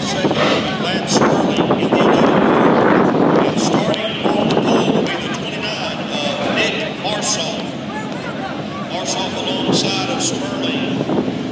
off second, Lance Sterling in the 11. And starting on the pole will be the 29 of Nick Marsoff. Marsoff alongside of Sterling.